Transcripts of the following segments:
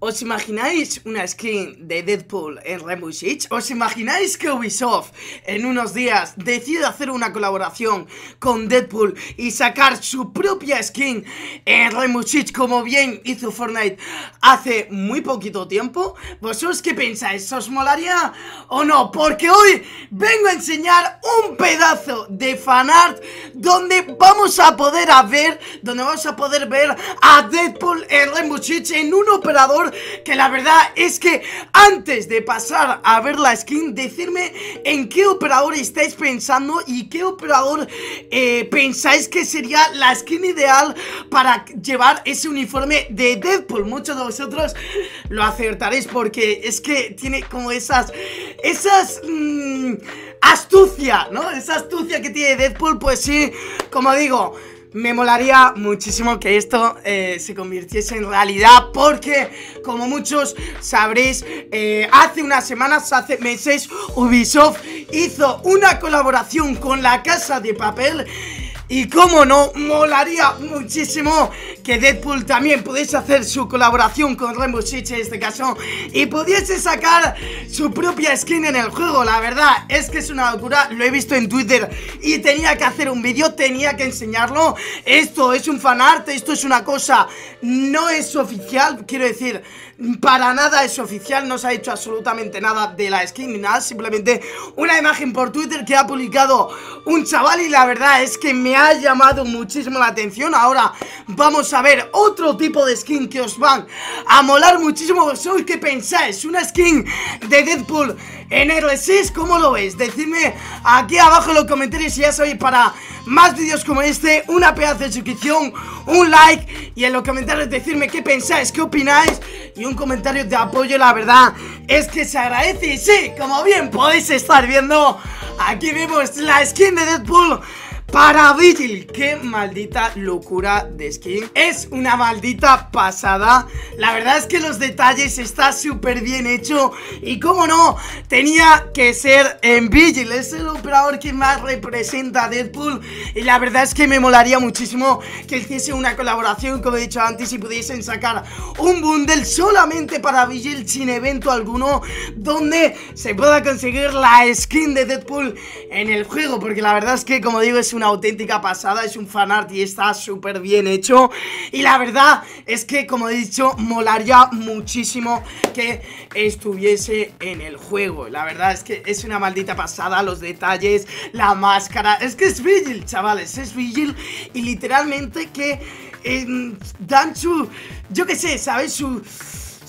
¿Os imagináis una skin de Deadpool en Rainbow Six? ¿Os imagináis que Ubisoft en unos días decide hacer una colaboración con Deadpool y sacar su propia skin en Rainbow Six como bien hizo Fortnite hace muy poquito tiempo? ¿Vosotros qué pensáis? ¿Os molaría o no? Porque hoy vengo a enseñar un pedazo de fanart donde vamos a poder ver, donde vamos a poder ver a Deadpool en Rainbow Six en un operador que la verdad es que antes de pasar a ver la skin, decirme en qué operador estáis pensando y qué operador eh, pensáis que sería la skin ideal para llevar ese uniforme de Deadpool. Muchos de vosotros lo acertaréis porque es que tiene como esas... Esas... Mmm, astucia, ¿no? Esa astucia que tiene Deadpool, pues sí, como digo me molaría muchísimo que esto eh, se convirtiese en realidad porque, como muchos sabréis, eh, hace unas semanas, hace meses, Ubisoft hizo una colaboración con la Casa de Papel y como no, molaría muchísimo que Deadpool también pudiese hacer su colaboración con Rainbow Six en este caso Y pudiese sacar su propia skin en el juego. La verdad es que es una locura, lo he visto en Twitter y tenía que hacer un vídeo, tenía que enseñarlo. Esto es un fanart, esto es una cosa, no es oficial, quiero decir para nada es oficial, no se ha hecho absolutamente nada de la skin ni nada Simplemente una imagen por Twitter que ha publicado un chaval y la verdad es que me ha llamado muchísimo la atención. Ahora vamos a ver otro tipo de skin que os van a molar muchísimo ¿Vosotros qué pensáis? Una skin de Deadpool en RS6, ¿cómo lo veis? Decidme aquí abajo en los comentarios si ya sabéis para más vídeos como este Una pedazo de suscripción, un like y en los comentarios decirme qué pensáis, qué opináis y un comentario de apoyo, la verdad es que se agradece y sí, como bien podéis estar viendo, aquí vemos la skin de Deadpool para Vigil. ¡Qué maldita locura de skin! Es una maldita pasada. La verdad es que los detalles está súper bien hecho. Y como no, tenía que ser en Vigil. Es el operador que más representa a Deadpool. Y la verdad es que me molaría muchísimo que hiciese una colaboración, como he dicho antes, y pudiesen sacar un bundle solamente para Vigil sin evento alguno. Donde se pueda conseguir la skin de Deadpool en el juego. Porque la verdad es que, como digo, es una auténtica pasada, es un fanart y está súper bien hecho. Y la verdad es que, como he dicho, molaría muchísimo que estuviese en el juego. La verdad es que es una maldita pasada, los detalles, la máscara. Es que es Vigil, chavales, es Vigil y literalmente que eh, dan su, yo que sé, ¿sabes? Su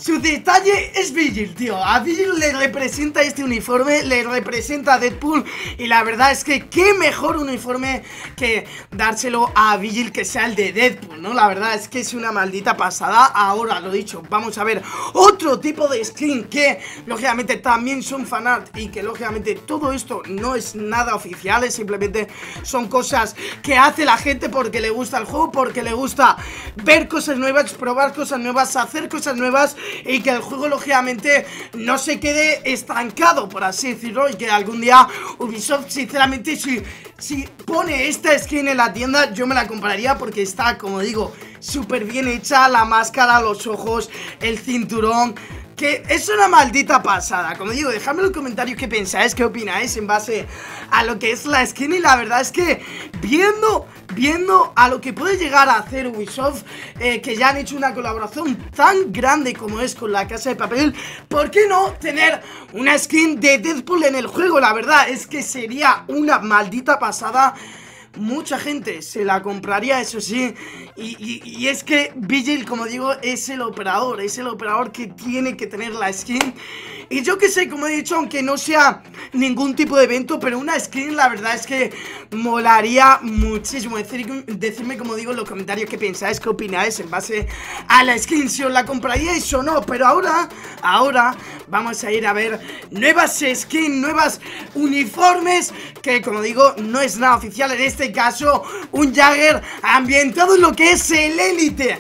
su detalle es Vigil, tío A Vigil le representa este uniforme Le representa a Deadpool Y la verdad es que qué mejor uniforme Que dárselo a Vigil Que sea el de Deadpool, ¿no? La verdad es que es una maldita pasada Ahora, lo dicho, vamos a ver Otro tipo de skin que Lógicamente también son fanart Y que lógicamente todo esto no es nada oficial Es simplemente son cosas Que hace la gente porque le gusta el juego Porque le gusta ver cosas nuevas Probar cosas nuevas, hacer cosas nuevas y que el juego lógicamente no se quede estancado, por así decirlo, y que algún día Ubisoft, sinceramente, si, si pone esta skin en la tienda, yo me la compraría porque está, como digo, súper bien hecha, la máscara, los ojos, el cinturón que es una maldita pasada Como digo, dejadme en los comentarios qué pensáis, qué opináis en base a lo que es la skin Y la verdad es que viendo, viendo a lo que puede llegar a hacer Ubisoft eh, Que ya han hecho una colaboración tan grande como es con la Casa de Papel ¿Por qué no tener una skin de Deadpool en el juego? La verdad es que sería una maldita pasada mucha gente se la compraría, eso sí. Y, es que Vigil, como digo, es el operador, es el operador que tiene que tener la skin. Y yo que sé, como he dicho, aunque no sea ningún tipo de evento, pero una skin la verdad es que molaría muchísimo. decirme, como digo, en los comentarios qué pensáis, qué opináis en base a la skin, si os la compraríais o no. Pero ahora, ahora vamos a ir a ver nuevas skins, nuevas uniformes, que como digo, no es nada oficial en este caso, un Jagger ambientado en lo que es el élite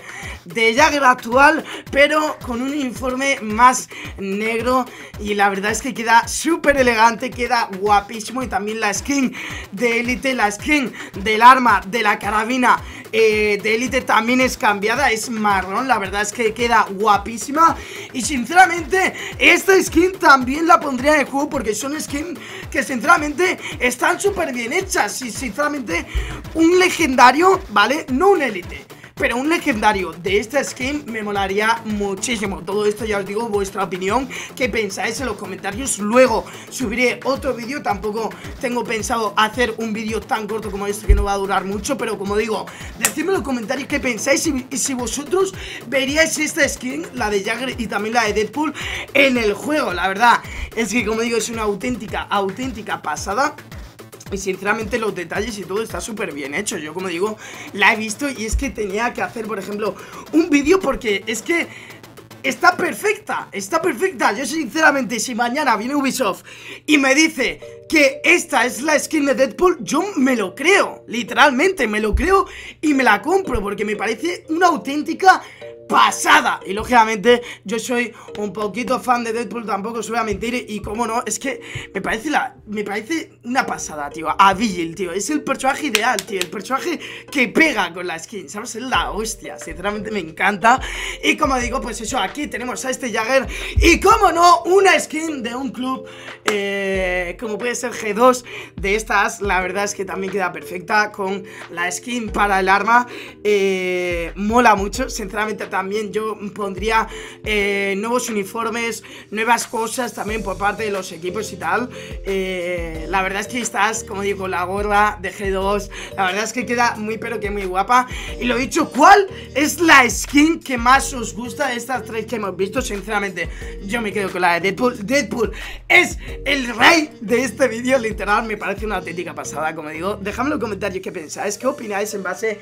de Jagger actual, pero con un uniforme más negro. Y la verdad es que queda súper elegante, queda guapísimo. Y también la skin de Elite, la skin del arma, de la carabina eh, de Elite también es cambiada, es marrón, la verdad es que queda guapísima. Y sinceramente esta skin también la pondría en el juego porque son skins que sinceramente están súper bien hechas. Y sinceramente un legendario, ¿vale? No un Elite pero un legendario de esta skin me molaría muchísimo. Todo esto ya os digo vuestra opinión. ¿Qué pensáis en los comentarios? Luego subiré otro vídeo. Tampoco tengo pensado hacer un vídeo tan corto como este que no va a durar mucho Pero como digo, decidme en los comentarios qué pensáis Y, si vosotros veríais esta skin, la de Jagger y también la de Deadpool En el juego, la verdad Es que como digo, es una auténtica, auténtica pasada y sinceramente los detalles y todo está súper bien hecho. Yo como digo, la he visto y es que tenía que hacer, por ejemplo, un vídeo porque es que... Está perfecta, está perfecta. Yo sinceramente, si mañana viene Ubisoft y me dice que esta es la skin de Deadpool Yo me lo creo, literalmente me lo creo y me la compro Porque me parece una auténtica pasada. Y lógicamente yo soy un poquito fan de Deadpool, tampoco os voy a mentir Y como no, es que me parece la me parece una pasada, tío A Vigil, tío, es el personaje ideal, tío El personaje que pega con la skin, ¿sabes? Es la hostia, sinceramente me encanta. Y como digo, pues eso, aquí tenemos a este Jagger. Y como no, una skin de un club eh, Como puede ser G2 de estas La verdad es que también queda perfecta con la skin para el arma. Eh, Mola mucho, sinceramente también también yo pondría eh, nuevos uniformes, nuevas cosas también por parte de los equipos y tal. Eh, la verdad es que estás, como digo, la gorra de G2. La verdad es que queda muy pero que muy guapa. Y lo dicho, ¿cuál es la skin que más os gusta de estas tres que hemos visto? Sinceramente, yo me quedo con la de Deadpool. Deadpool es el rey de este vídeo, literal. Me parece una auténtica pasada, como digo. Dejadme en los comentarios qué pensáis, qué opináis en base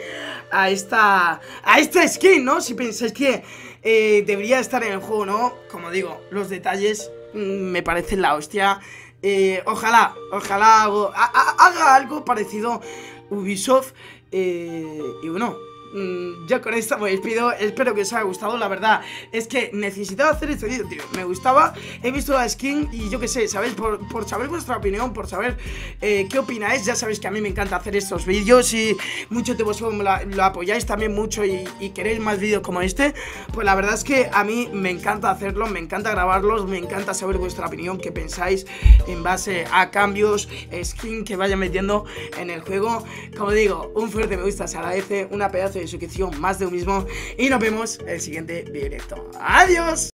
a esta, a esta skin, ¿no? Si pensáis es que eh, debería estar en el juego, ¿no? Como digo, los detalles mm, me parecen la hostia. Eh, ojalá, ojalá haga algo parecido Ubisoft. Eh, y bueno, yo con esto me despido, espero que os haya gustado, la verdad. Es que necesitaba hacer este vídeo, tío, me gustaba, he visto la skin y yo qué sé, ¿sabéis? Por, saber vuestra opinión, por saber eh, qué opináis, ya sabéis que a mí me encanta hacer estos vídeos y muchos de vosotros lo apoyáis también mucho y, queréis más vídeos como este, pues la verdad es que a mí me encanta hacerlo, me encanta grabarlos, me encanta saber vuestra opinión, qué pensáis en base a cambios, skin que vaya metiendo en el juego, como digo, un fuerte me gusta se agradece, una pedazo de suscripción, más de lo mismo. Y nos vemos en el siguiente directo. ¡Adiós!